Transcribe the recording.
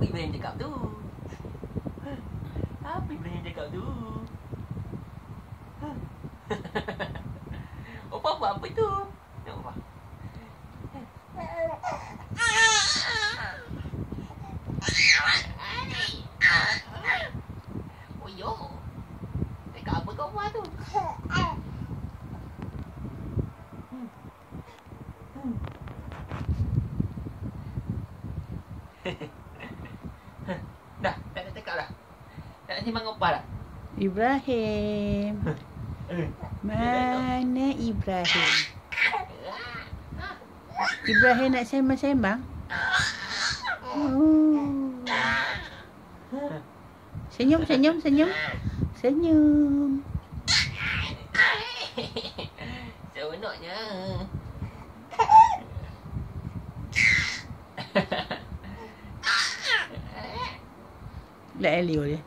Apa Ibrahim cakap tu? Apa Ibrahim cakap tu? Opa buat apa tu? Ya Opa Hehehe dah, tak ada tekak dah. Tak nak timbang opa dah. Ibrahim. Mana Ibrahim? Ibrahim nak sembang-sembang? Oh. Senyum, senyum, senyum. Senyum. Seronoknya. และไอริวดิ